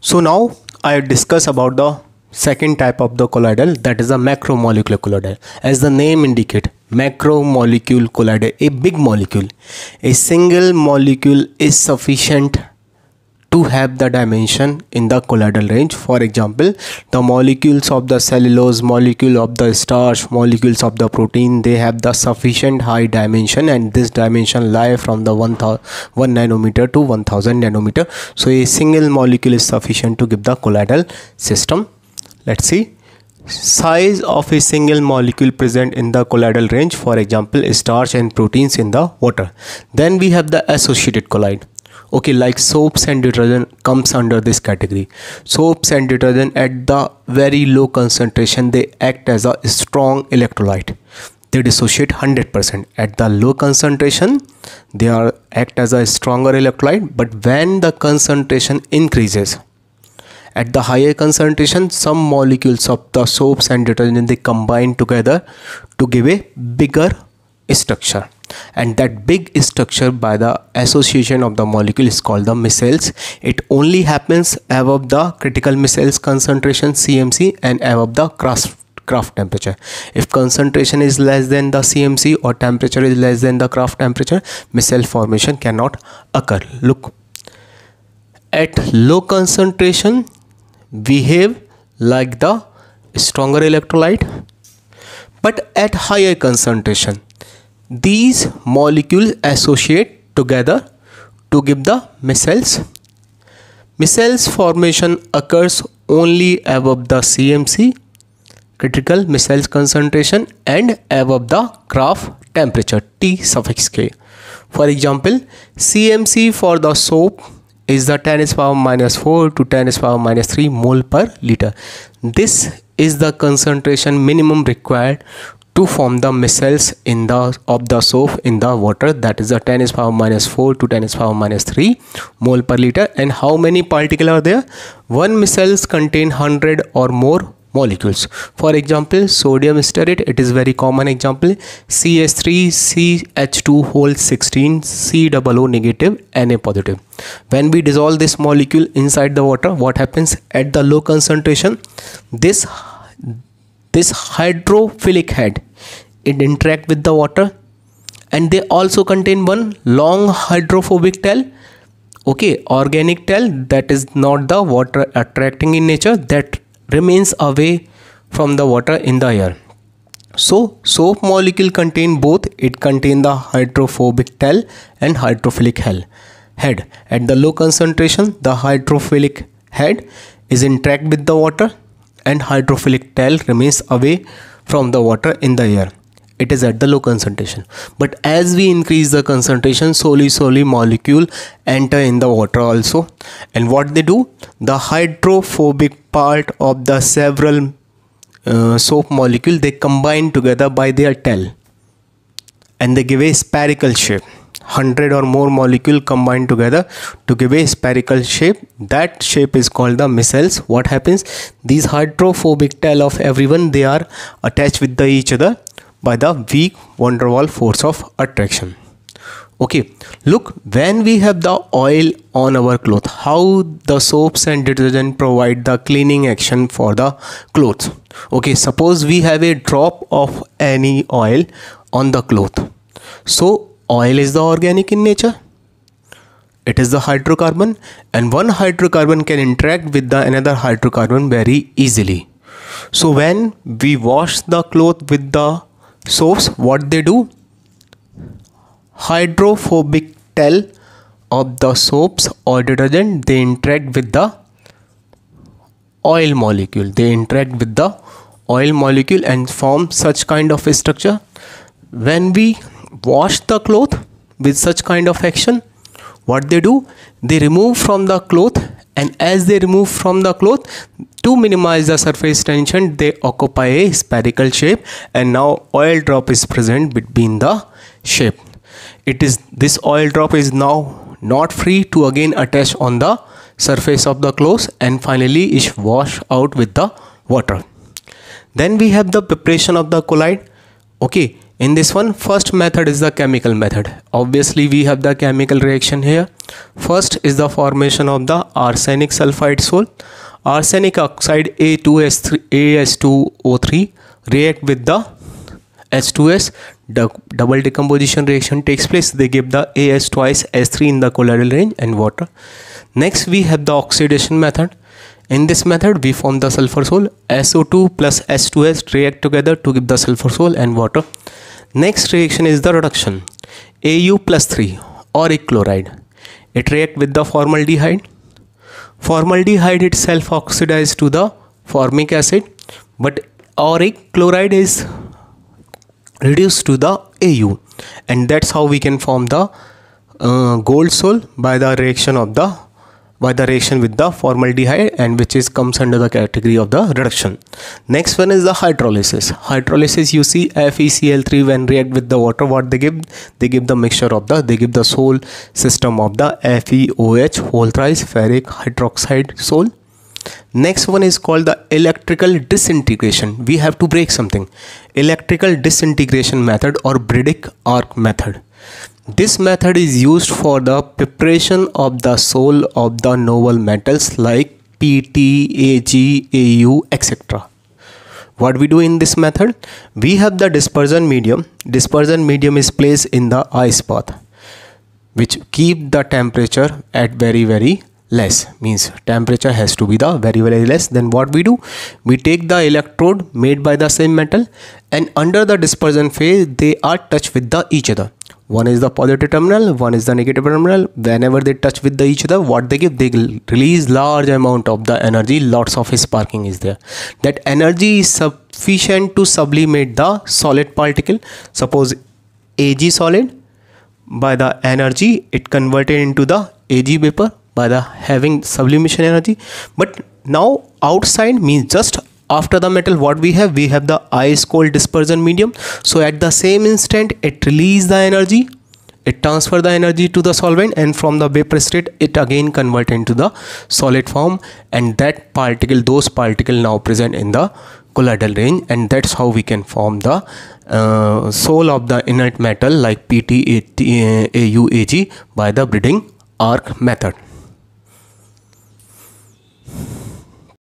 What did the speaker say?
So now I discuss about the second type of the colloidal that is a macromolecular colloidal. As the name indicate, macromolecule colloidal, a big molecule. A single molecule is sufficient to have the dimension in the colloidal range. For example the molecules of the cellulose molecule of the starch molecules of the protein they have the sufficient high dimension and this dimension lie from the 1, 1 nanometer to 1000 nanometer. So a single molecule is sufficient to give the colloidal system. Let's see size of a single molecule present in the colloidal range for example starch and proteins in the water. Then we have the associated colloid okay like soaps and detergent comes under this category. Soaps and detergent at the very low concentration they act as a strong electrolyte. They dissociate 100% at the low concentration they are act as a stronger electrolyte but when the concentration increases at the higher concentration some molecules of the soaps and detergent they combine together to give a bigger structure. And that big structure by the association of the molecule is called the micelles it only happens above the critical micelles concentration cmc and above the Krafft, Krafft temperature. If concentration is less than the cmc or temperature is less than the Krafft temperature micelle formation cannot occur. Look. At low concentration behave like the stronger electrolyte but at higher concentration these molecules associate together to give the micelles. Micelles formation occurs only above the CMC critical micelles concentration and above the Krafft temperature T suffix K. For example, CMC for the soap is the 10 is power minus 4 to 10 is power minus 3 mole per liter. This is the concentration minimum required to form the micelles in the of the soap in the water. That is the 10 is power minus 4 to 10 is power minus 3 mole per liter. And how many particles are there? One micelles contain 100 or more molecules. For example sodium stearate it is very common example. Ch3ch2 whole 16 COO negative Na positive. When we dissolve this molecule inside the water what happens? At the low concentration this this hydrophilic head it interact with the water and they also contain one long hydrophobic tail okay organic tail that is not the water attracting in nature that remains away from the water in the air. So soap molecule contain both. It contain the hydrophobic tail and hydrophilic head. At the low concentration the hydrophilic head is interact with the water and hydrophilic tail remains away from the water in the air it is at the low concentration. But as we increase the concentration slowly slowly molecule enter in the water also. And what they do? The hydrophobic part of the several uh, soap molecule they combine together by their tail. And they give a spherical shape. 100 or more molecule combined together to give a spherical shape. That shape is called the micelles what happens? These hydrophobic tail of everyone they are attached with the each other by the weak van der force of attraction. Okay look when we have the oil on our cloth how the soaps and detergent provide the cleaning action for the clothes. Okay suppose we have a drop of any oil on the cloth so oil is the organic in nature. It is the hydrocarbon and one hydrocarbon can interact with the another hydrocarbon very easily. So when we wash the cloth with the soaps what they do? Hydrophobic tail of the soaps or detergent they interact with the oil molecule. They interact with the oil molecule and form such kind of a structure. When we wash the cloth with such kind of action what they do? They remove from the cloth and as they remove from the cloth to minimize the surface tension they occupy a spherical shape and now oil drop is present between the shape. It is this oil drop is now not free to again attach on the surface of the clothes and finally is washed out with the water. Then we have the preparation of the colloid okay in this one first method is the chemical method. Obviously we have the chemical reaction here. First is the formation of the arsenic sulfide sol arsenic oxide A two S three S two O three react with the S two S double decomposition reaction takes place they give the A S twice S three in the colloidal range and water next we have the oxidation method in this method we form the sulphur sol S O two plus S two S react together to give the sulphur sol and water next reaction is the reduction A U plus three और एक chloride it react with the formaldehyde Formaldehyde itself oxidized to the formic acid but auric chloride is reduced to the Au and that's how we can form the uh, gold sol by the reaction of the by the reaction with the formaldehyde and which is comes under the category of the reduction. Next one is the hydrolysis. Hydrolysis you see FeCl3 when react with the water what they give? They give the mixture of the they give the sol system of the FeOH whole thrice ferric hydroxide sol next one is called the electrical disintegration. We have to break something. Electrical disintegration method or Bredig's arc method this method is used for the preparation of the sol of the noble metals like PT, Ag, Au, etc. What we do in this method? We have the dispersion medium. Dispersion medium is placed in the ice bath which keep the temperature at very very less means temperature has to be the very very less then what we do we take the electrode made by the same metal and under the dispersion phase they are touched with the each other one is the positive terminal one is the negative terminal. Whenever they touch with the each other what they give they release large amount of the energy. Lots of sparking is there. That energy is sufficient to sublimate the solid particle. Suppose ag solid. By the energy it converted into the ag vapor by the having sublimation energy. But now outside means just after the metal what we have? We have the ice cold dispersion medium. So at the same instant it release the energy. It transfer the energy to the solvent and from the vapor state it again convert into the solid form. And that particle those particle now present in the colloidal range. And that's how we can form the uh, sol of the inert metal like PT, AU, AG by the Bredig's arc method.